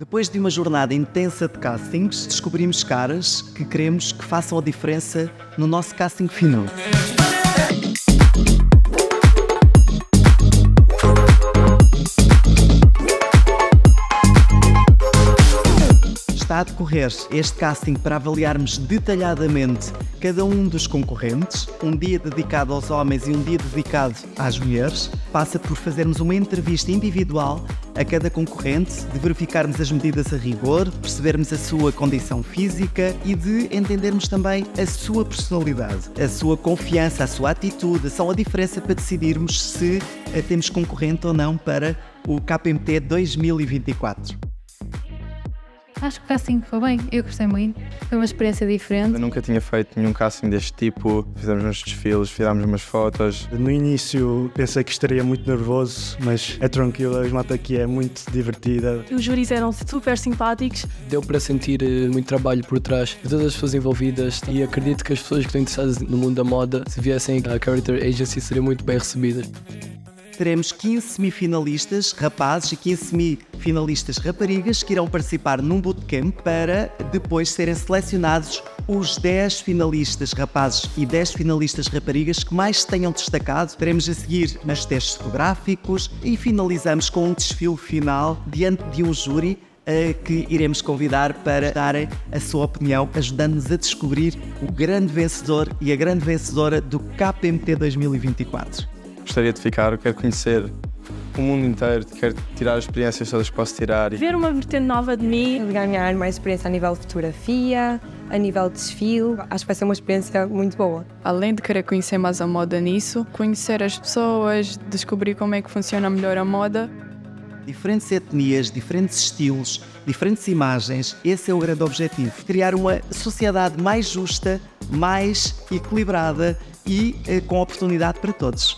Depois de uma jornada intensa de castings, descobrimos caras que queremos que façam a diferença no nosso casting final. Está a decorrer este casting para avaliarmos detalhadamente cada um dos concorrentes. Um dia dedicado aos homens e um dia dedicado às mulheres. Passa por fazermos uma entrevista individual a cada concorrente, de verificarmos as medidas a rigor, percebermos a sua condição física e de entendermos também a sua personalidade, a sua confiança, a sua atitude, são a diferença para decidirmos se temos concorrente ou não para o KPMT 2024. Acho que o casting foi bem, eu gostei muito. Foi uma experiência diferente. Eu nunca tinha feito nenhum casting deste tipo. Fizemos uns desfiles, tirámos umas fotos. No início pensei que estaria muito nervoso, mas é tranquilo, a malta aqui é muito divertida. Os júris eram super simpáticos. Deu para sentir eh, muito trabalho por trás de todas as pessoas envolvidas e acredito que as pessoas que estão interessadas no mundo da moda, se viessem à Character Agency, seriam muito bem recebidas teremos 15 semifinalistas rapazes e 15 semifinalistas raparigas que irão participar num bootcamp para depois serem selecionados os 10 finalistas rapazes e 10 finalistas raparigas que mais se tenham destacado. Teremos a seguir nas testes fotográficos e finalizamos com um desfile final diante de um júri que iremos convidar para darem a sua opinião, ajudando-nos a descobrir o grande vencedor e a grande vencedora do KPMT 2024 gostaria de ficar, quero conhecer o mundo inteiro, quero tirar as experiências todas que posso tirar. Ver uma vertente nova de mim. Ganhar mais experiência a nível de fotografia, a nível de desfile. Acho que vai ser uma experiência muito boa. Além de querer conhecer mais a moda nisso, conhecer as pessoas, descobrir como é que funciona melhor a moda. Diferentes etnias, diferentes estilos, diferentes imagens, esse é o grande objetivo. Criar uma sociedade mais justa, mais equilibrada e eh, com oportunidade para todos.